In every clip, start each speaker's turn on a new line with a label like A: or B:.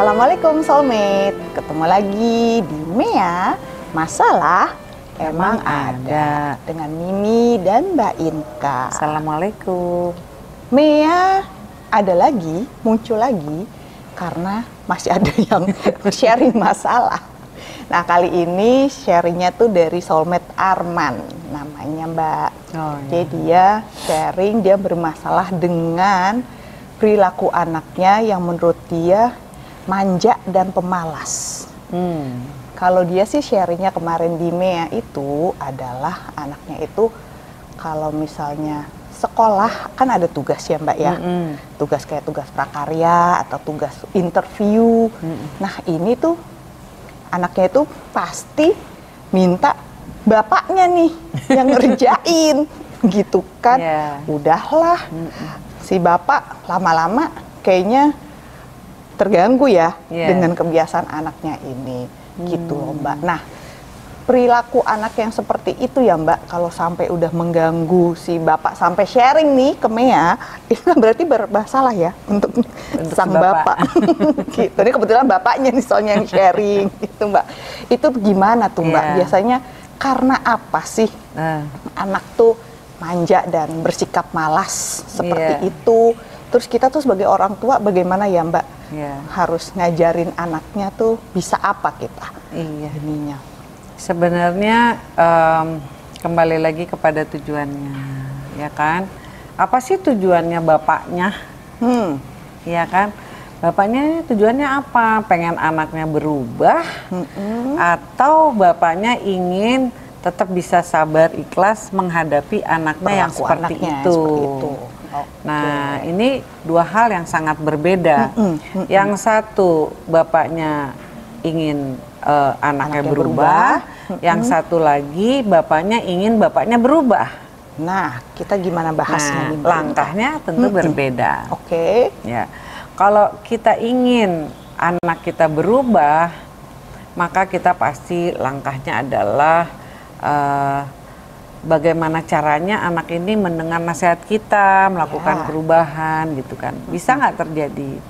A: Assalamualaikum soulmate. Ketemu lagi di Mea Masalah Emang Ada dengan Mimi dan Mbak Inka.
B: Assalamualaikum.
A: Mea ada lagi, muncul lagi karena masih ada yang sharing masalah. Nah kali ini sharingnya tuh dari soulmate Arman namanya Mbak.
B: Oh, iya.
A: Jadi dia sharing dia bermasalah dengan perilaku anaknya yang menurut dia manja dan pemalas.
B: Hmm.
A: Kalau dia sih sharingnya kemarin di Mea itu adalah anaknya itu kalau misalnya sekolah kan ada tugas ya Mbak ya,
B: Mm-mm.
A: tugas kayak tugas prakarya atau tugas interview. Nah ini tuh anaknya itu pasti minta bapaknya nih yang ngerjain gitu kan.
B: Iya.
A: Udahlah si bapak lama-lama kayaknya terganggu ya
B: Iya.
A: dengan kebiasaan anaknya ini gitu loh Mbak. Nah perilaku anak yang seperti itu ya Mbak kalau sampai udah mengganggu si bapak sampai sharing nih ke Mea itu kan berarti bermasalah ya untuk,
B: Untuk
A: sang
B: bapak.
A: bapak. gitu. Ini kebetulan bapaknya nih soalnya yang sharing gitu Mbak. Itu gimana tuh Mbak?
B: Iya.
A: Biasanya karena apa sih
B: Nah,
A: anak tuh manja dan bersikap malas seperti
B: Iya.
A: itu. Terus kita tuh sebagai orang tua bagaimana ya Mbak?
B: Iya.
A: Harus ngajarin anaknya tuh bisa apa kita
B: iya.
A: ininya.
B: Sebenarnya em, kembali lagi kepada tujuannya, ya kan? Apa sih tujuannya bapaknya,
A: Hmm.
B: ya kan? Bapaknya tujuannya apa? Pengen anaknya berubah, atau bapaknya ingin tetap bisa sabar ikhlas menghadapi anaknya yang
A: Berlaku
B: seperti
A: anaknya
B: itu.
A: seperti itu. Oke.
B: Nah, ini dua hal yang sangat berbeda. Yang satu, bapaknya ingin eh, anaknya,
A: Anaknya
B: berubah. Yang satu lagi, bapaknya ingin bapaknya berubah.
A: Nah, kita gimana bahasnya
B: Nah, langkahnya tentu berbeda.
A: Oke.
B: Ya, kalau kita ingin anak kita berubah, maka kita pasti langkahnya adalah eh, bagaimana caranya anak ini mendengar nasihat kita, melakukan
A: Ya.
B: perubahan, gitu kan? Bisa nggak terjadi?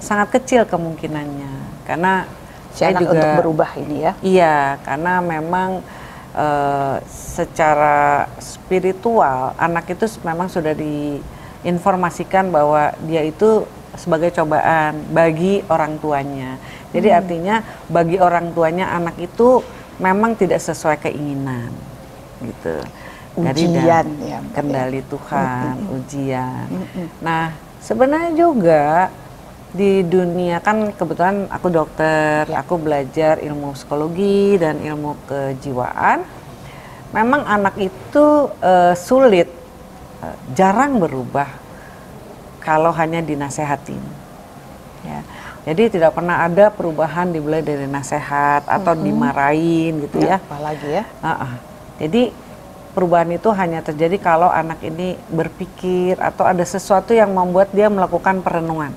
B: Sangat kecil kemungkinannya, karena
A: Si
B: saya juga
A: untuk berubah ini ya.
B: Iya, karena memang eh, secara spiritual anak itu memang sudah diinformasikan bahwa dia itu sebagai cobaan bagi orang tuanya. Jadi
A: Hmm.
B: artinya bagi orang tuanya anak itu memang tidak sesuai keinginan, gitu. Dari
A: Ujian
B: dan-
A: ya, ya.
B: kendali Tuhan, ujian. Nah, sebenarnya juga di dunia kan kebetulan aku dokter,
A: Ya.
B: aku belajar ilmu psikologi dan ilmu kejiwaan. Memang anak itu eh, sulit, eh, jarang berubah kalau hanya dinasehatin. Ya. Jadi tidak pernah ada perubahan dimulai dari nasihat atau dimarahin gitu ya.
A: Apalagi ya.
B: Ah, ah. Jadi perubahan itu hanya terjadi kalau anak ini berpikir atau ada sesuatu yang membuat dia melakukan perenungan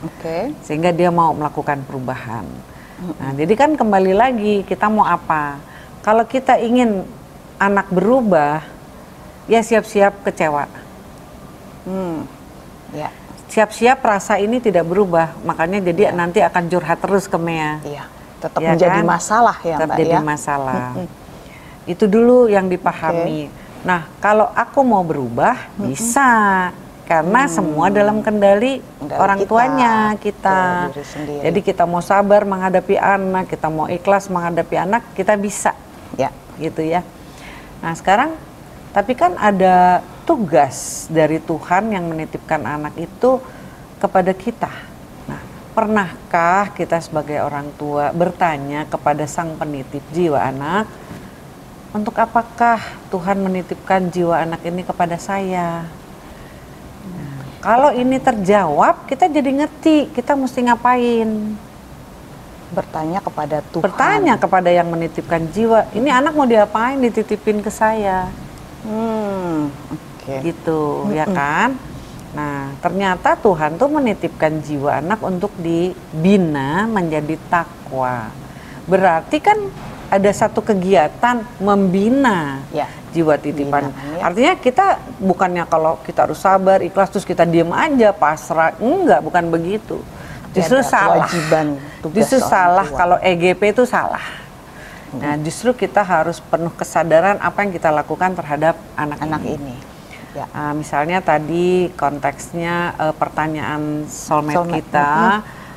A: Oke.
B: sehingga dia mau melakukan perubahan. Nah, jadi kan kembali lagi kita mau apa? Kalau kita ingin anak berubah, ya siap-siap kecewa.
A: Hmm. Ya.
B: Siap-siap rasa ini tidak berubah, makanya jadi nanti akan curhat terus ke Mea.
A: Iya. Tetap
B: Ya
A: menjadi
B: kan?
A: masalah ya,
B: Tetap
A: Mbak
B: jadi
A: ya.
B: masalah. Itu dulu yang dipahami. Nah, kalau aku mau berubah bisa karena semua dalam kendali
A: Kendali
B: orang
A: kita.
B: tuanya kita.
A: Betul, sendiri.
B: Jadi kita mau sabar menghadapi anak, kita mau ikhlas menghadapi anak, kita bisa
A: Ya.
B: gitu ya. Nah, sekarang tapi kan ada tugas dari Tuhan yang menitipkan anak itu kepada kita. Nah, pernahkah kita sebagai orang tua bertanya kepada sang penitip jiwa anak, untuk apakah Tuhan menitipkan jiwa anak ini kepada saya? Nah, kalau ini terjawab, kita jadi ngerti kita mesti ngapain.
A: Bertanya kepada Tuhan.
B: Bertanya kepada yang menitipkan jiwa, ini anak mau diapain dititipin ke saya?
A: Hmm. Oke.
B: gitu ya kan nah ternyata Tuhan tuh menitipkan jiwa anak untuk dibina menjadi takwa berarti kan ada satu kegiatan membina
A: Ya.
B: jiwa titipan
A: Bina, ya.
B: artinya kita bukannya kalau kita harus sabar ikhlas terus kita diem aja pasrah enggak bukan begitu Justru
A: ada
B: salah.
A: kewajiban
B: Justru salah
A: tua.
B: kalau EGP itu salah. Nah, justru kita harus penuh kesadaran apa yang kita lakukan terhadap anak,
A: anak
B: ini.
A: ini. Ya.
B: Ah, misalnya tadi konteksnya eh, pertanyaan soulmate,
A: Soulmate,
B: kita,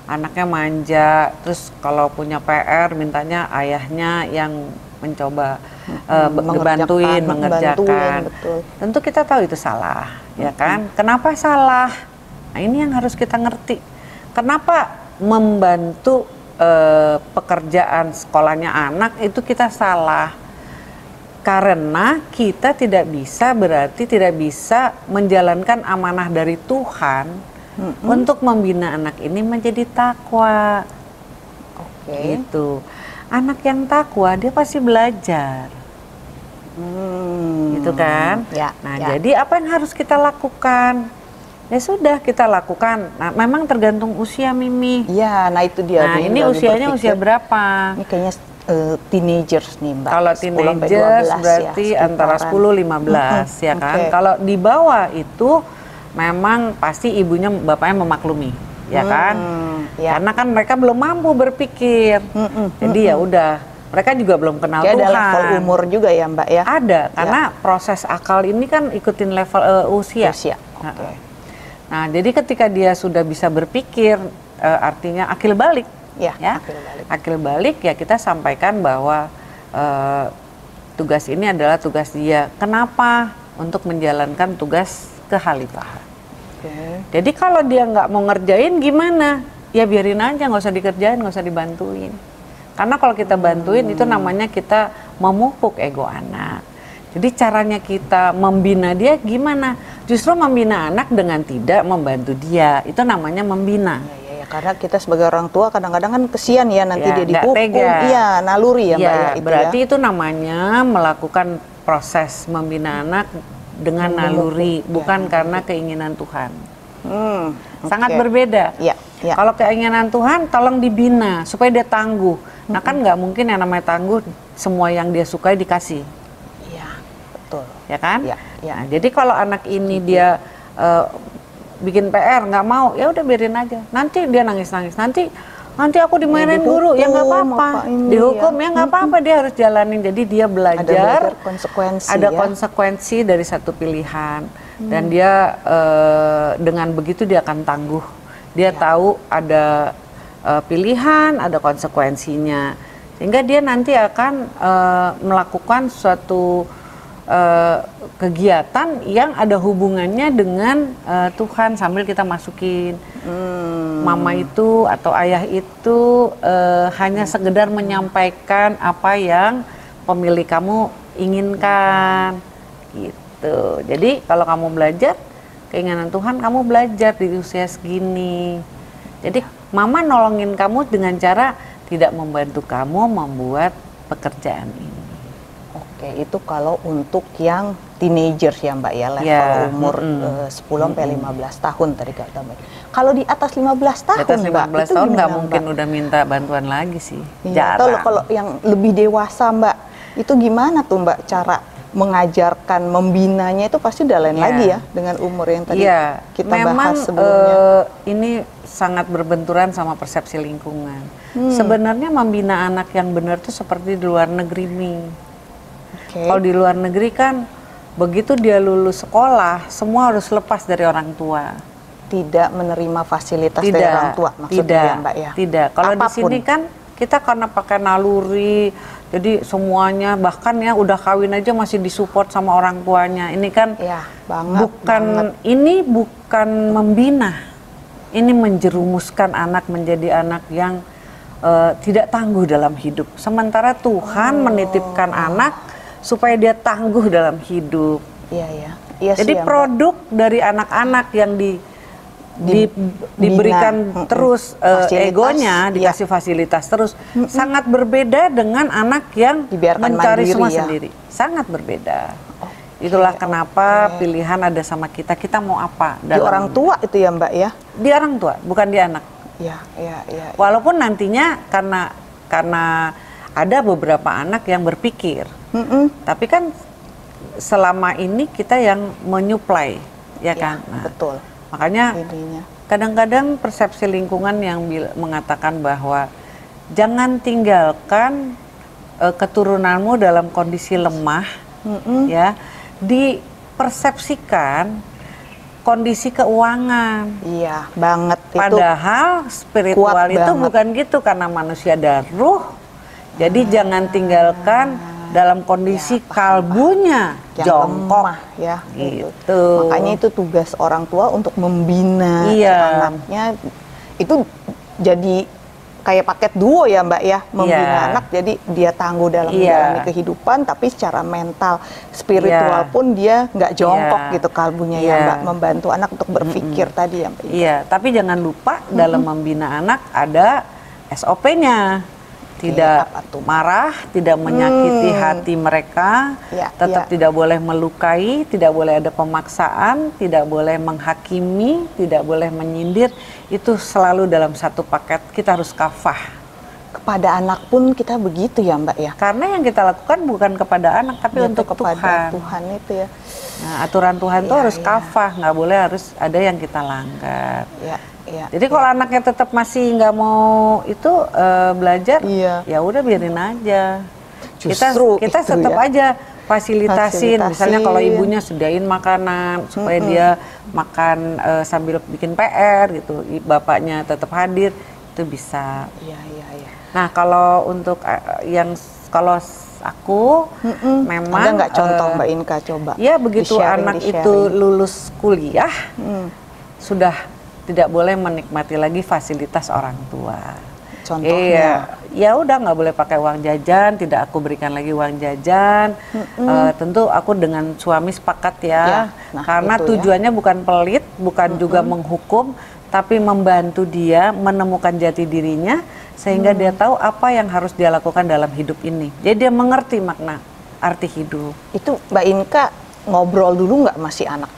B: anaknya manja, terus kalau punya PR mintanya ayahnya yang mencoba eh, be-
A: Mengerjakan,
B: bantuin,
A: membantuin,
B: mengerjakan.
A: betul.
B: Tentu kita tahu itu salah, ya kan? Kenapa salah? Nah, ini yang harus kita ngerti. Kenapa membantu eh, pekerjaan sekolahnya anak itu kita salah? Karena kita tidak bisa berarti tidak bisa menjalankan amanah dari Tuhan untuk membina anak ini menjadi takwa.
A: Oke.
B: Gitu. Anak yang takwa dia pasti belajar,
A: Hmm.
B: gitu kan?
A: Ya.
B: Nah,
A: ya.
B: jadi apa yang harus kita lakukan? Ya sudah kita lakukan. Nah, memang tergantung usia Mimi.
A: Iya, nah itu dia.
B: Nah, ini usianya
A: berpikir,
B: usia berapa?
A: Ini kayaknya eh, teenagers nih, Mbak.
B: Kalau
A: 10 sampai
B: teenagers
A: 12
B: berarti
A: ya,
B: antara
A: sekitaran.
B: 10 15
A: Mm-mm,
B: ya kan.
A: oke.
B: Kalau di bawah itu memang pasti ibunya bapaknya memaklumi, ya kan?
A: Hmm, ya.
B: Karena kan mereka belum mampu berpikir.
A: Mm-mm,
B: Jadi ya udah, mereka juga belum kenal
A: ada
B: Tuhan.
A: level umur juga ya, Mbak ya.
B: Ada, karena proses akal ini kan ikutin level eh, usia.
A: Usia.
B: Nah,
A: Oke.
B: Nah, jadi ketika dia sudah bisa berpikir, eh, artinya akil balik,
A: Ya,
B: ya,
A: akil balik.
B: akil balik ya kita sampaikan bahwa eh, tugas ini adalah tugas dia. Kenapa? Untuk menjalankan tugas kehalifahan.
A: Oke.
B: Jadi kalau dia nggak mau ngerjain gimana? Ya biarin aja, nggak usah dikerjain, nggak usah dibantuin. Karena kalau kita bantuin itu namanya kita memupuk ego anak. Jadi caranya kita membina dia gimana? Justru membina anak dengan tidak membantu dia. Itu namanya membina.
A: Ya, ya, ya, karena kita sebagai orang tua kadang-kadang kan kesian ya nanti
B: Ya,
A: dia dihukum.
B: tega.
A: Iya, naluri ya, Mbak
B: Ya,
A: ya itu
B: berarti
A: ya.
B: itu namanya melakukan proses membina anak dengan naluri, bukan karena keinginan Tuhan.
A: Hmm,
B: Sangat
A: oke.
B: berbeda.
A: Ya, ya.
B: Kalau keinginan Tuhan, tolong dibina supaya dia tangguh. Nah kan nggak mungkin yang namanya tangguh semua yang dia sukai dikasih,
A: Iya, betul.
B: ya kan?
A: Ya, ya.
B: Nah, jadi kalau anak ini dia eh, bikin PR nggak mau, ya udah biarin aja. Nanti dia nangis-nangis. Nanti nanti aku dimarahin guru, ya nggak apa-apa. Dihukum
A: ya.
B: ya nggak apa-apa. Dia harus jalanin. Jadi dia belajar.
A: Ada belajar konsekuensi
B: ada
A: ya.
B: konsekuensi dari satu pilihan dan dia eh, dengan begitu dia akan tangguh dia tahu ada eh, pilihan ada konsekuensinya sehingga dia nanti akan eh, melakukan suatu eh, kegiatan yang ada hubungannya dengan eh, Tuhan sambil kita masukin
A: Hmm,
B: mama itu atau ayah itu eh, hanya sekedar menyampaikan apa yang pemilik kamu inginkan gitu. Jadi kalau kamu belajar keinginan Tuhan kamu belajar di usia segini. Jadi mama nolongin kamu dengan cara tidak membantu kamu membuat pekerjaan ini.
A: Oke, itu kalau untuk yang teenagers ya Mbak ya, level
B: Ya,
A: umur
B: mm-mm.
A: eh, 10 sampai 15 tahun tadi kata Mbak. Kalau di atas 15 tahun
B: Di atas
A: Mbak,
B: 15
A: itu
B: tahun nggak mungkin
A: Mbak?
B: udah minta bantuan lagi sih.
A: Iya, atau kalau yang lebih dewasa Mbak, itu gimana tuh Mbak cara mengajarkan, membinanya itu pasti udah lain
B: Iya.
A: lagi ya dengan umur yang tadi
B: Iya,
A: kita
B: memang
A: bahas sebelumnya.
B: eh, ini sangat berbenturan sama persepsi lingkungan.
A: Hmm.
B: Sebenarnya membina anak yang benar tuh seperti di luar negeri Mi.
A: Oke.
B: Kalau di luar negeri kan begitu dia lulus sekolah, semua harus lepas dari orang tua.
A: Tidak menerima fasilitas
B: tidak,
A: dari orang tua maksudnya
B: tidak,
A: ya Mbak ya.
B: Tidak. Kalau di sini kan kita karena pakai naluri, jadi semuanya bahkan ya udah kawin aja masih disupport sama orang tuanya. Ini kan
A: Ya, banget.
B: bukan
A: banget.
B: ini bukan membina ini menjerumuskan anak menjadi anak yang eh, tidak tangguh dalam hidup sementara Tuhan
A: Oh.
B: menitipkan anak supaya dia tangguh dalam hidup
A: Iya, iya. Iya
B: jadi
A: ya, Mbak.
B: produk dari anak-anak yang di, di-
A: Dibina.
B: diberikan
A: Mm-mm.
B: terus
A: Fasilitas,
B: egonya
A: iya.
B: dikasih fasilitas terus sangat berbeda dengan anak yang
A: Dibiarkan
B: mencari
A: mandiri
B: semua
A: ya.
B: sendiri sangat berbeda itulah kenapa pilihan ada sama kita kita mau apa
A: di orang tua itu ya Mbak ya.
B: di orang tua bukan di anak
A: Iya, iya, iya.
B: walaupun nantinya karena karena ada beberapa anak yang berpikir
A: Mm-mm.
B: tapi kan selama ini kita yang menyuplai ya
A: Ya,
B: kan Nah,
A: betul.
B: makanya kadang-kadang persepsi lingkungan yang mengatakan bahwa jangan tinggalkan eh, keturunanmu dalam kondisi lemah, ya, dipersepsikan kondisi keuangan.
A: Iya, banget itu.
B: Padahal spiritual
A: kuat
B: itu
A: banget.
B: bukan gitu karena manusia dan ruh. Jadi jangan tinggalkan dalam kondisi kalbunya
A: yang
B: jongkok.
A: lemah ya
B: Gitu.
A: Makanya itu tugas orang tua untuk membina
B: Iya.
A: anaknya. Itu jadi kayak paket duo ya Mbak ya, membina
B: Iya.
A: anak jadi dia tangguh dalam
B: Iya.
A: menjalani kehidupan tapi secara mental, spiritual
B: Iya.
A: pun dia nggak jongkok
B: Iya.
A: gitu kalbunya ya
B: Iya.
A: Mbak, membantu anak untuk berpikir tadi ya Mbak.
B: Iya, tapi jangan lupa dalam membina anak ada SOP-nya. Tidak
A: tuh?
B: marah, tidak menyakiti
A: Hmm.
B: hati mereka,
A: Ya,
B: tetap
A: ya.
B: tidak boleh melukai, tidak boleh ada pemaksaan, tidak boleh menghakimi, tidak boleh menyindir. Itu selalu dalam satu paket kita harus kafah.
A: Kepada anak pun kita begitu ya Mbak ya.
B: Karena yang kita lakukan bukan kepada anak tapi
A: Yaitu
B: untuk
A: kepada
B: Tuhan.
A: Tuhan itu ya.
B: Nah, aturan Tuhan itu
A: Iya,
B: harus
A: iya.
B: kafah, nggak boleh harus ada yang kita langgar.
A: Ya, ya.
B: Jadi kalau anaknya tetap masih nggak mau itu eh, belajar,
A: Iya.
B: ya udah biarin aja. kita
A: Justru
B: kita
A: itu
B: tetap
A: ya.
B: aja fasilitasin. Misalnya kalau ibunya sediain makanan supaya dia makan eh, sambil bikin PR gitu, bapaknya tetap hadir, itu bisa.
A: Iya, iya.
B: Nah kalau untuk eh, yang kalau aku
A: Mm-mm.
B: memang
A: ada nggak contoh
B: eh,
A: Mbak Inka coba?
B: Ya begitu
A: Di-sharing,
B: anak
A: di-sharing.
B: itu lulus kuliah
A: Hmm.
B: sudah tidak boleh menikmati lagi fasilitas orang tua.
A: Contohnya?
B: Iya, ya udah nggak boleh pakai uang jajan, tidak aku berikan lagi uang jajan. Eh, tentu aku dengan suami sepakat ya,
A: Ya, nah,
B: karena
A: ya.
B: tujuannya bukan pelit, bukan juga menghukum, tapi membantu dia menemukan jati dirinya sehingga
A: Mm.
B: dia tahu apa yang harus dia lakukan dalam hidup ini. Jadi dia mengerti makna arti hidup.
A: Itu Mbak Inka ngobrol dulu nggak masih anak?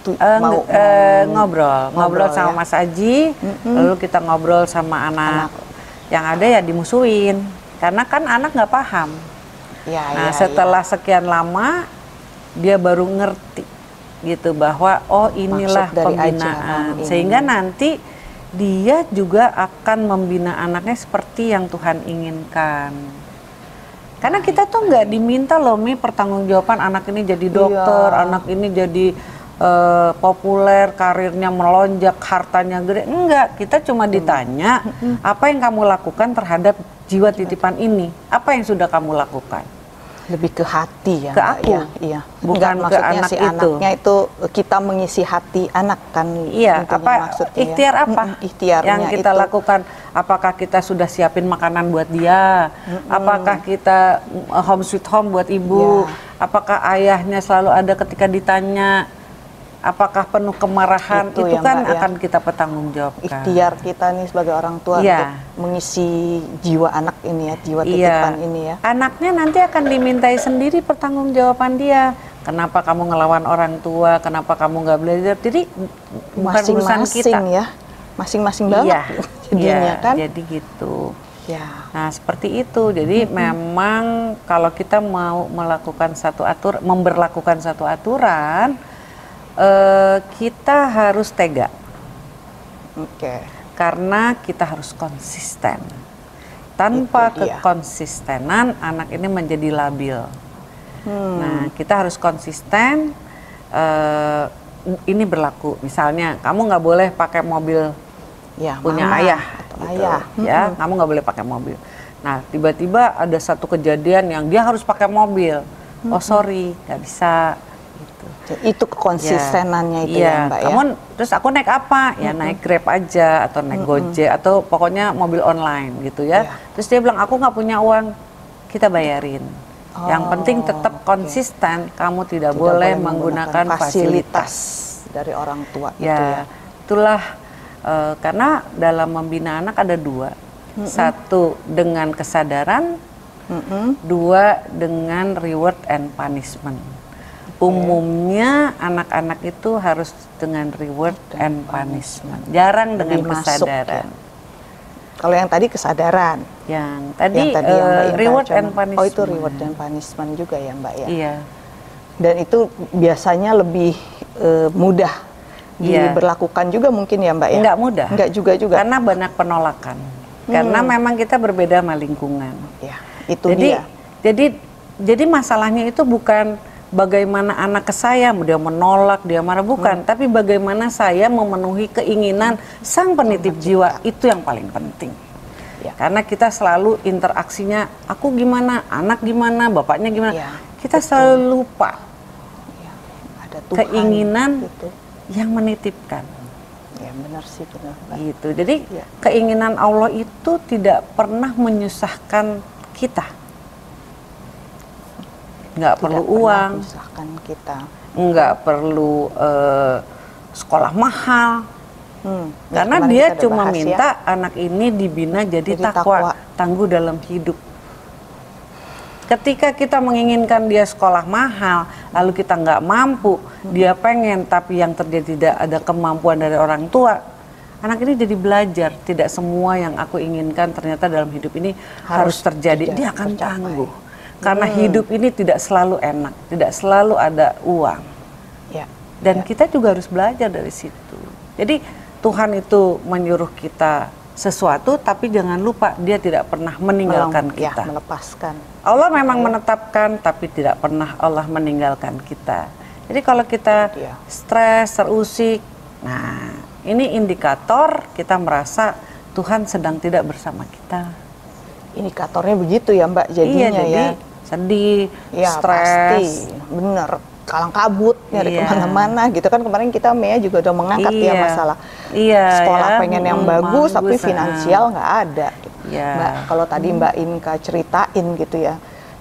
A: Tuh,
B: Eh,
A: mau,
B: nge- eh, ngobrol, ngobrol
A: ngobrol
B: sama
A: ya?
B: Mas Aji, lalu kita ngobrol sama anak. Yang ada ya dimusuhin, karena kan anak nggak paham.
A: Ya,
B: Nah
A: ya,
B: setelah sekian lama dia baru ngerti gitu bahwa oh inilah
A: Maksud dari
B: pembinaan, sehingga nanti dia juga akan membina anaknya seperti yang Tuhan inginkan. Karena kita tuh nggak diminta loh mi pertanggungjawaban anak ini jadi dokter,
A: Iya.
B: anak ini jadi eh, populer, karirnya melonjak, hartanya gede. Enggak, kita cuma ditanya apa yang kamu lakukan terhadap jiwa titipan ini. Apa yang sudah kamu lakukan?
A: Lebih ke hati ya
B: Ke
A: Mbak,
B: aku.
A: ya, iya.
B: Bukan
A: Nggak,
B: ke
A: maksudnya
B: anak
A: si
B: itu.
A: anaknya itu kita mengisi hati anak kan
B: Iya, apa
A: maksudnya ya.
B: ikhtiar apa
A: Mm-mm, ikhtiarnya
B: yang kita
A: itu.
B: lakukan? Apakah kita sudah siapin makanan buat dia? Apakah kita mm, home sweet home buat ibu?
A: Iya.
B: Apakah ayahnya selalu ada ketika ditanya? Apakah penuh kemarahan?
A: Itu
B: Itu,
A: ya,
B: kan
A: Mbak, ya.
B: akan kita pertanggungjawabkan.
A: ikhtiar kita nih sebagai orang tua
B: Iya.
A: untuk mengisi jiwa anak ini ya jiwa
B: Iya.
A: titipan ini ya
B: Anaknya nanti akan dimintai sendiri pertanggungjawaban dia. Kenapa kamu ngelawan orang tua? Kenapa kamu nggak belajar? Jadi bukan urusan kita.
A: masing-masing ya masing-masing banget
B: Iya,
A: jadinya
B: iya,
A: kan
B: Jadi gitu.
A: ya
B: Nah, seperti itu. Jadi memang kalau kita mau melakukan satu atur, memberlakukan satu aturan, eh, kita harus tega
A: oke
B: karena kita harus konsisten. Tanpa
A: Itu
B: kekonsistenan, anak ini menjadi labil.
A: Hmm.
B: Nah, kita harus konsisten. eh, ini berlaku. Misalnya, kamu nggak boleh pakai mobil
A: ya
B: punya
A: mama
B: ayah, gitu.
A: ayah
B: ya kamu nggak boleh pakai mobil. Nah tiba-tiba ada satu kejadian yang dia harus pakai mobil. Oh sorry, nggak bisa. Gitu.
A: Itu kekonsistenannya itu
B: Iya,
A: ya mbak
B: kamu
A: ya
B: terus aku naik apa? Ya naik Grab aja atau naik Gojek atau pokoknya mobil online gitu ya.
A: Iya.
B: Terus dia bilang aku nggak punya uang, kita bayarin. Yang
A: Oh,
B: penting tetap
A: oke.
B: konsisten, kamu tidak,
A: Tidak
B: boleh menggunakan fasilitas.
A: dari orang tua itu
B: Ya,
A: ya
B: itulah eh, karena dalam membina anak ada dua, satu dengan kesadaran,
A: Mm-mm.
B: dua dengan reward and punishment. Umumnya anak-anak itu harus dengan reward and punishment, jarang dengan
A: Lebih masuk,
B: kesadaran.
A: kalau yang tadi kesadaran
B: Yang tadi,
A: yang tadi yang
B: eh,
A: mbak
B: reward and punishment.
A: oh itu reward dan punishment juga ya mbak ya
B: Iya,
A: dan itu biasanya lebih eh, mudah
B: Iya.
A: diberlakukan juga mungkin ya Mbak ya?
B: Nggak mudah.
A: Nggak juga juga.
B: Karena banyak penolakan. Karena memang kita berbeda sama lingkungan.
A: Ya, itu
B: jadi
A: dia.
B: jadi jadi masalahnya itu bukan bagaimana anak ke saya dia menolak dia marah. Bukan tapi bagaimana saya memenuhi keinginan sang penitip jiwa itu yang paling penting.
A: Ya.
B: karena kita selalu interaksinya aku gimana? Anak gimana? Bapaknya gimana?
A: Ya,
B: kita selalu lupa
A: Ya, Ada Tuhan
B: keinginan
A: gitu.
B: yang menitipkan.
A: Ya benar sih benar.
B: Gitu. Jadi
A: Ya.
B: keinginan Allah itu tidak pernah menyusahkan kita nggak perlu uang
A: kita.
B: nggak perlu eh, sekolah mahal
A: Hmm, ya,
B: karena dia cuma
A: bahas ya.
B: minta anak ini dibina jadi,
A: Jadi
B: takwa,
A: takwa.
B: tangguh dalam hidup ketika kita menginginkan dia sekolah mahal lalu kita nggak mampu
A: Hmm.
B: dia pengen tapi yang terjadi tidak ada kemampuan dari orang tua anak ini jadi belajar tidak semua yang aku inginkan ternyata dalam hidup ini harus,
A: Harus
B: terjadi
A: terjadi,
B: dia akan
A: tercapai.
B: tangguh karena
A: Hmm.
B: hidup ini tidak selalu enak tidak selalu ada uang
A: Ya.
B: dan
A: Ya.
B: kita juga harus belajar dari situ. Jadi Tuhan itu menyuruh kita sesuatu, tapi jangan lupa Dia tidak pernah meninggalkan
A: Melong- ya,
B: kita.
A: melepaskan.
B: Allah memang menetapkan, tapi tidak pernah Allah meninggalkan kita. Jadi kalau kita
A: dia.
B: stres, terusik, nah ini indikator kita merasa Tuhan sedang tidak bersama kita.
A: Indikatornya begitu ya Mbak jadinya
B: iya, jadi
A: ya.
B: Sedih,
A: Ya
B: stres,
A: pasti, bener. Kalang kabut nyari
B: Iya.
A: ke mana-mana gitu kan kemarin kita Mea juga udah mengangkat ya
B: Iya.
A: masalah
B: Iya,
A: sekolah
B: ya,
A: pengen yang
B: mm,
A: bagus tapi
B: bagus, ah.
A: finansial nggak ada. gitu.
B: Iya.
A: Mbak kalau tadi Mbak Inka ceritain gitu ya,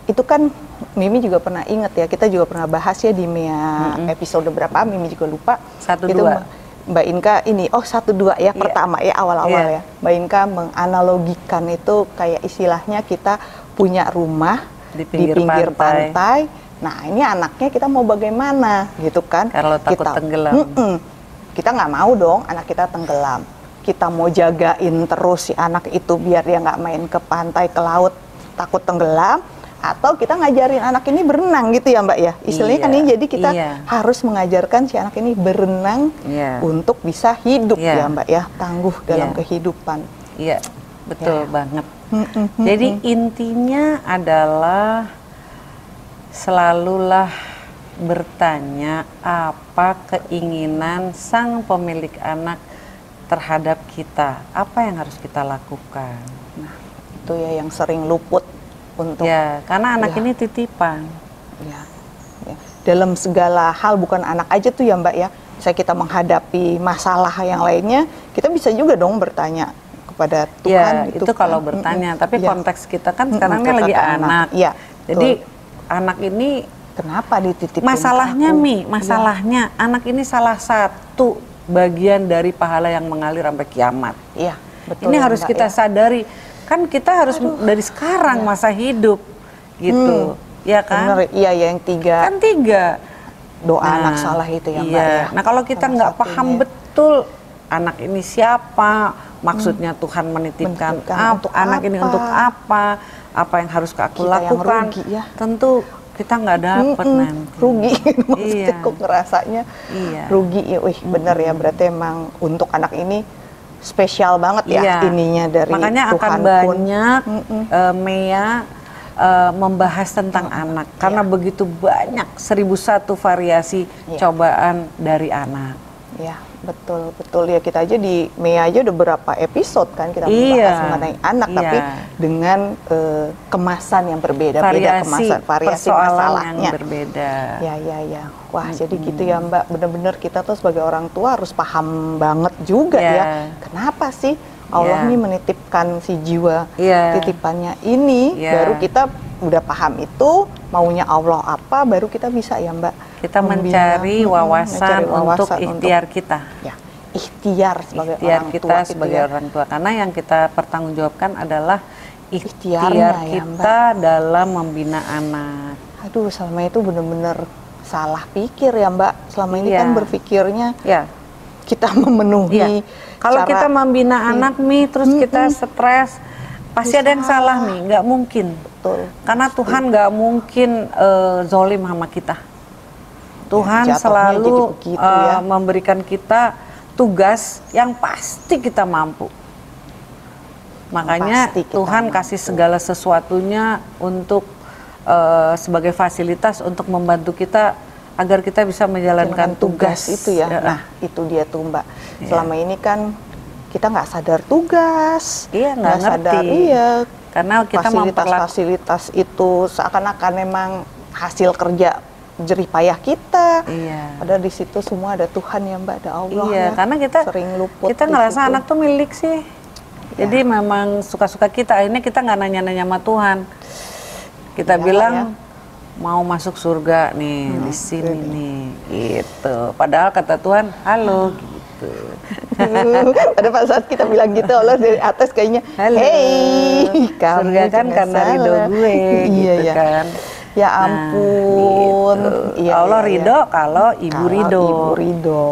A: itu kan Mimi juga pernah inget ya kita juga pernah bahas ya di Mea episode berapa Mimi juga lupa.
B: Satu,
A: Itu
B: dua.
A: Mbak- Inka ini oh satu dua ya
B: Iya.
A: pertama ya awal-awal
B: Iya.
A: ya. Mbak Inka menganalogikan itu kayak istilahnya kita punya rumah
B: Di pinggir pantai.
A: pantai. Nah ini anaknya kita mau bagaimana gitu kan?
B: Kalau takut tenggelam.
A: Mm-mm. Kita nggak mau dong anak kita tenggelam. Kita mau jagain terus si anak itu biar dia nggak main ke pantai ke laut takut tenggelam. Atau kita ngajarin anak ini berenang gitu ya Mbak ya. Istilahnya kan
B: Iya,
A: ini jadi kita
B: iya.
A: harus mengajarkan si anak ini berenang
B: Iya.
A: untuk bisa hidup
B: Iya.
A: ya Mbak ya. Tangguh dalam
B: Iya.
A: kehidupan.
B: Iya, betul
A: Ya.
B: banget. Jadi intinya adalah selalulah bertanya apa keinginan sang pemilik anak terhadap kita, apa yang harus kita lakukan.
A: Nah, itu ya yang sering luput untuk
B: Ya, karena anak
A: Ya.
B: ini titipan.
A: Ya, ya. Dalam segala hal bukan anak aja tuh ya Mbak ya. Bisa kita menghadapi masalah yang lainnya, kita bisa juga dong bertanya kepada Tuhan.
B: ya, itu,
A: kan.
B: kalau bertanya,
A: Mm-mm.
B: tapi
A: Ya.
B: konteks kita kan sekarang ini lagi
A: anak.
B: anak.
A: Iya,
B: Jadi
A: betul.
B: anak ini
A: kenapa dititipin
B: Masalahnya
A: aku?
B: Mi, masalahnya anak ini salah satu bagian dari pahala yang mengalir sampai kiamat.
A: Iya, betul.
B: ini
A: ya,
B: harus
A: Mbak,
B: kita
A: ya.
B: sadari. Kan kita harus dari sekarang masa hidup gitu. Ya kan?
A: Bener, iya ya, yang tiga
B: Kan tiga.
A: doa
B: Nah,
A: anak salah itu ya Mbak
B: iya.
A: ya.
B: Nah, kalau kita nggak paham betul anak ini siapa, maksudnya Tuhan menitipkan
A: Menitipkan
B: ap-
A: untuk
B: anak ini
A: apa?
B: untuk apa, apa yang harus aku
A: Kita yang
B: lakukan.
A: rugi ya.
B: Tentu kita nggak dapat
A: Mm-mm,
B: nanti.
A: rugi maksudnya
B: Iya.
A: kok ngerasanya
B: Iya.
A: rugi ya wih bener ya berarti emang untuk anak ini spesial banget ya
B: Iya.
A: ininya dari
B: Makanya
A: Tuhan
B: akan
A: pun.
B: banyak
A: Mm-mm.
B: eh, Mea eh, membahas tentang anak karena begitu banyak seribu satu variasi
A: Iya.
B: cobaan dari anak.
A: ya betul betul ya kita aja di Mei aja udah berapa episode kan kita
B: Iya.
A: membahas mengenai anak
B: Iya.
A: tapi dengan eh, kemasan yang berbeda beda
B: Variasi
A: kemasan variasi
B: persoalan yang
A: masalahnya
B: berbeda.
A: Ya, ya, ya. Wah, jadi gitu ya Mbak. Bener-bener kita tuh sebagai orang tua harus paham banget juga
B: Ya.
A: ya. Kenapa sih Allah nih menitipkan si jiwa
B: Ya.
A: titipannya ini?
B: Ya.
A: Baru kita udah paham itu, maunya Allah apa, baru kita bisa ya Mbak.
B: Kita
A: membina,
B: mencari wawasan,
A: mencari
B: untuk
A: wawasan
B: ikhtiar kita.
A: ya, ikhtiar sebagai
B: Ikhtiar
A: orang
B: kita
A: tua
B: sebagai
A: ya.
B: orang tua karena yang kita pertanggungjawabkan adalah ikhtiar
A: ya,
B: kita dalam membina anak.
A: Aduh, selama itu bener-bener salah pikir ya Mbak. Selama ini
B: Iya.
A: kan berpikirnya
B: Ya.
A: kita memenuhi
B: Iya. Kalau
A: cara-
B: kita membina anak mi, terus kita
A: Mm-mm.
B: stres, pasti ada yang salah mi, nggak mungkin.
A: Betul.
B: Karena Tuhan nggak mungkin eh, zolim sama kita. Tuhan selalu
A: begitu
B: uh,
A: ya.
B: memberikan kita tugas yang pasti kita mampu. Makanya
A: pasti kita
B: Tuhan
A: mampu.
B: kasih segala sesuatunya untuk uh, sebagai fasilitas untuk membantu kita agar kita bisa menjalankan
A: Dengan tugas, itu ya. Nah, itu dia tuh Mbak.
B: Iya.
A: Selama ini kan kita nggak sadar tugas.
B: Iya, nggak
A: sadar. Iya.
B: karena kita
A: Fasilitas-fasilitas itu seakan-akan memang hasil kerja jerih payah kita.
B: Iya.
A: Padahal di situ semua ada Tuhan ya Mbak, ada Allah
B: Iya,
A: ya.
B: karena kita
A: sering luput.
B: kita ngerasa
A: situ.
B: anak tuh milik sih. Jadi memang suka-suka kita. Akhirnya kita nggak nanya-nanya sama Tuhan. Kita
A: Iyalah
B: bilang
A: ya.
B: mau masuk surga nih di sini nih, gitu. Padahal kata Tuhan, halo gitu.
A: Pada saat kita bilang gitu Allah dari atas kayaknya
B: Halo.
A: Hey kamu
B: Surga kan karena ridho
A: salah."
B: gue,
A: Iya
B: gitu
A: ya
B: kan.
A: Ya
B: Nah,
A: ampun
B: gitu.
A: Iya,
B: Allah
A: iya, iya.
B: ridho kalau ibu
A: Kalau
B: ridho.
A: Ibu ridho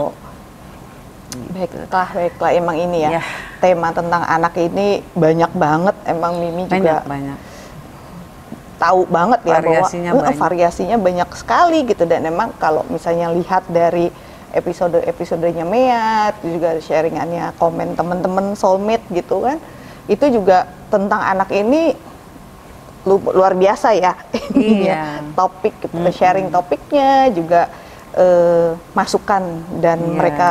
A: Baiklah, baiklah emang ini ya
B: Ya.
A: tema tentang anak ini banyak banget emang Mimi
B: Banyak
A: juga
B: banyak.
A: tahu banget ya
B: Variasinya
A: bahwa eh,
B: banyak.
A: variasinya banyak sekali gitu dan memang kalau misalnya lihat dari episode-episodenya Mea juga sharingannya komen teman-teman soulmate gitu kan itu juga tentang anak ini lu- luar biasa ya
B: Iya.
A: topik sharing topiknya juga eh, masukan dan
B: Iya.
A: mereka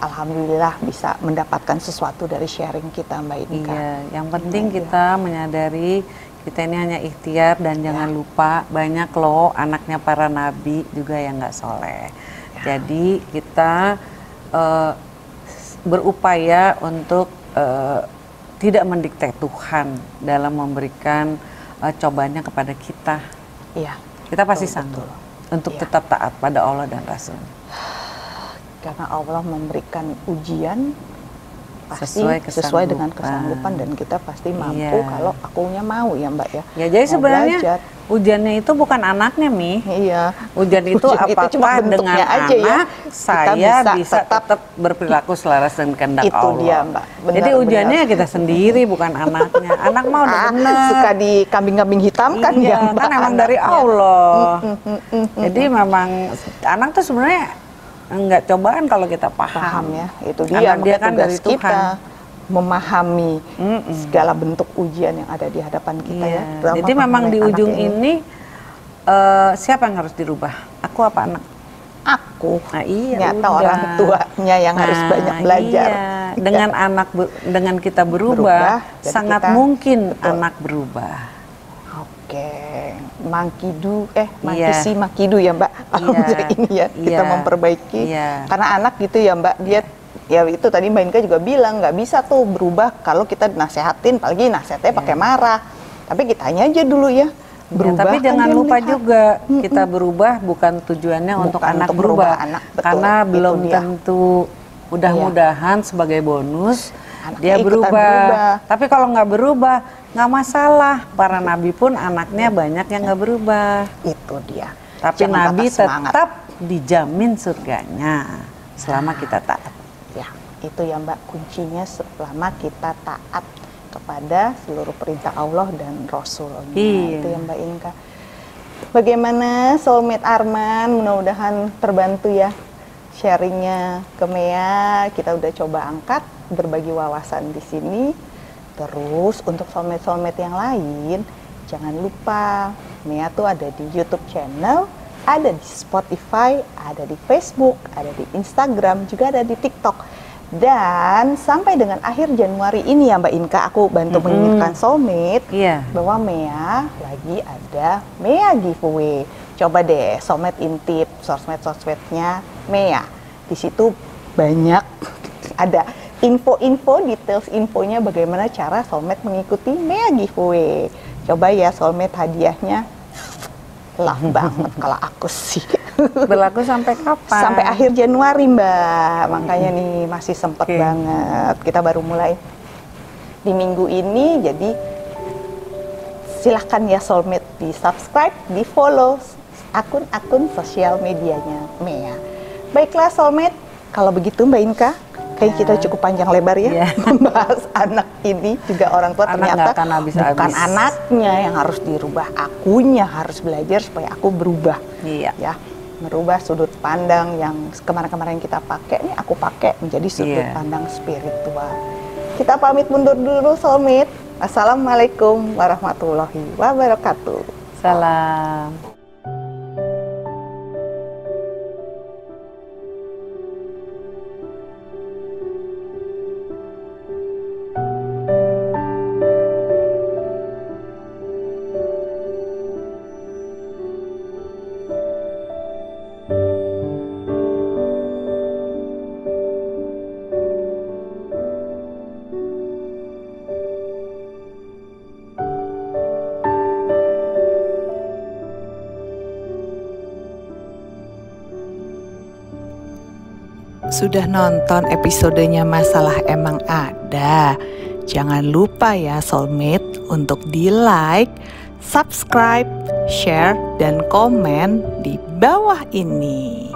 A: alhamdulillah bisa mendapatkan sesuatu dari sharing kita Mbak Inka.
B: Iya, yang penting
A: Iya,
B: kita menyadari kita ini hanya ikhtiar dan jangan lupa banyak loh anaknya para nabi juga yang nggak soleh. Jadi kita eh, berupaya untuk eh, tidak mendikte Tuhan dalam memberikan eh, cobaannya kepada kita.
A: Iya.
B: Kita pasti
A: Betul,
B: sanggup
A: betul.
B: untuk
A: Iya.
B: tetap taat pada Allah dan Rasulnya.
A: karena Allah memberikan ujian pasti
B: Sesuai
A: sesuai, dengan
B: kesanggupan.
A: dan kita pasti mampu
B: Iya.
A: kalau akunya mau ya Mbak ya.
B: Ya jadi
A: Mau
B: sebenarnya
A: belajar.
B: ujiannya itu bukan anaknya mi.
A: Iya.
B: Ujian itu
A: Ujian itu
B: apakah
A: cuma bentuknya
B: dengan
A: aja ya.
B: anak
A: Kita
B: saya bisa,
A: bisa
B: tetap,
A: tetap
B: berperilaku selaras dengan kehendak
A: Itu
B: Allah.
A: dia, Mbak. Benar,
B: Jadi ujiannya
A: benar.
B: kita sendiri bukan anaknya. Anak udah
A: Ah,
B: benar.
A: suka di kambing-kambing hitam kan
B: iya,
A: ya Mbak
B: kan emang dari
A: anaknya.
B: Allah. Jadi memang anak tuh sebenarnya nggak cobaan kalau kita paham.
A: Paham ya. Itu
B: Karena
A: dia,
B: dia
A: makanya
B: kan dari
A: kita
B: Tuhan.
A: memahami segala bentuk ujian yang ada di hadapan kita
B: Iya.
A: ya. terutama
B: Jadi memang di ujung
A: anak
B: ini eh, siapa yang harus dirubah? Aku apa anak?
A: aku
B: Nah, iya,
A: ternyata
B: udah.
A: orang tuanya yang harus
B: Nah,
A: banyak belajar.
B: iya. Dengan anak dengan kita berubah,
A: Berubah,
B: sangat
A: kita-
B: mungkin
A: betul.
B: anak berubah.
A: Oke, mangkidu, eh
B: Iya.
A: mangkisi makidu ya Mbak. Kalau
B: Iya,
A: misalnya ini ya kita
B: iya,
A: memperbaiki.
B: iya.
A: Karena anak gitu ya Mbak, dia ya itu tadi Mbak Inka juga bilang nggak bisa tuh berubah kalau kita nasehatin, apalagi nasihatnya pakai marah. Tapi kitanya aja dulu ya.
B: Ya,
A: Berubah
B: tapi
A: kan
B: jangan
A: dia
B: lupa
A: melihat.
B: juga kita berubah bukan tujuannya untuk
A: Bukan
B: anak
A: untuk
B: berubah,
A: merubah anak, betul.
B: karena belum
A: dia.
B: tentu. Mudah-mudahan sebagai bonus
A: Anaknya
B: dia berubah.
A: berubah.
B: Tapi kalau nggak berubah nggak masalah. Para nabi pun anaknya banyak yang nggak berubah.
A: Itu dia.
B: Tapi
A: Jangan
B: nabi tetap dijamin surganya selama kita taat.
A: Ya, itu ya Mbak kuncinya selama kita taat kepada seluruh perintah Allah dan Rasulnya.
B: Iya.
A: Itu ya Mbak Inka. Bagaimana soulmate Arman? Mudah-mudahan terbantu ya sharingnya ke Mea. Kita udah coba angkat berbagi wawasan di sini. Terus untuk soulmate-soulmate yang lain, jangan lupa Mea tuh ada di YouTube channel, ada di Spotify, ada di Facebook, ada di Instagram, juga ada di TikTok. Dan sampai dengan akhir Januari ini ya Mbak Inka, aku bantu
B: Mm-mm.
A: mengingatkan soulmate
B: Iya.
A: bahwa Mea lagi ada Mea giveaway. Coba deh soulmate intip sosmed-sosmednya Mea. Di situ banyak ada info-info details infonya bagaimana cara soulmate mengikuti Mea giveaway. Coba ya soulmate hadiahnya love banget kalau aku sih.
B: Berlaku sampai kapan?
A: Sampai akhir Januari Mbak. Makanya nih masih sempet
B: Oke.
A: banget. Kita baru mulai di minggu ini jadi silahkan ya soulmate di subscribe, di follow akun-akun sosial medianya Mea. Baiklah soulmate, kalau begitu Mbak Inka, kayak kita cukup panjang lebar ya
B: Iya.
A: membahas anak ini juga orang tua
B: Anak
A: ternyata
B: akan habis-habis.
A: bukan anaknya yang harus dirubah, akunya harus belajar supaya aku berubah
B: Iya.
A: ya merubah sudut pandang yang kemarin-kemarin kita pakai nih aku pakai menjadi sudut
B: Iya.
A: pandang spiritual. Kita pamit mundur dulu soulmate. Assalamualaikum warahmatullahi wabarakatuh.
B: Salam.
A: Sudah nonton episodenya Masalah Emang Ada? Jangan lupa ya soulmate untuk di like, subscribe, share, dan komen di bawah ini.